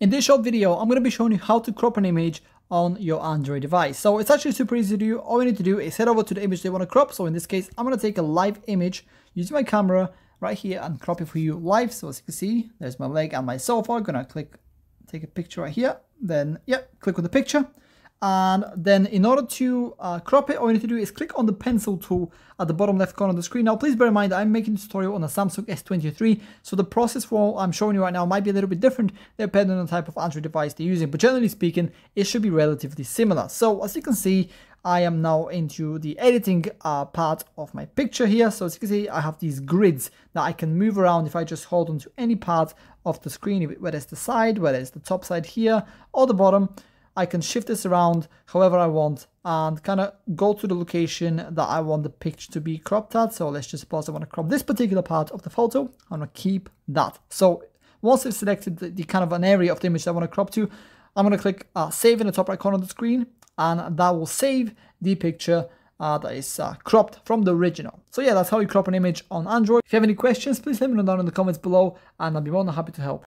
In this short video, I'm going to be showing you how to crop an image on your Android device. So it's actually super easy to do. All you need to do is head over to the image they want to crop. So in this case, I'm going to take a live image using my camera right here and crop it for you live. So as you can see, there's my leg and my sofa. I'm going to click, take a picture right here. Then, yep, click on the picture. And then in order to uh, crop it, all you need to do is click on the pencil tool at the bottom left corner of the screen. Now, please bear in mind I'm making a tutorial on a Samsung S23, so the process for what I'm showing you right now might be a little bit different depending on the type of Android device they're using, but generally speaking, it should be relatively similar. So as you can see, I am now into the editing uh, part of my picture here. So as you can see, I have these grids that I can move around if I just hold on to any part of the screen, whether it's the side, whether it's the top side here, or the bottom. I can shift this around however I want and kind of go to the location that I want the picture to be cropped at. So let's just suppose I want to crop this particular part of the photo. I'm going to keep that. So once I've selected the, the, kind of an area of the image that I want to crop to, I'm going to click uh, save in the top right corner of the screen and that will save the picture uh, that is uh, cropped from the original. So yeah, that's how you crop an image on Android. If you have any questions, please let me know down in the comments below and I'll be more than happy to help.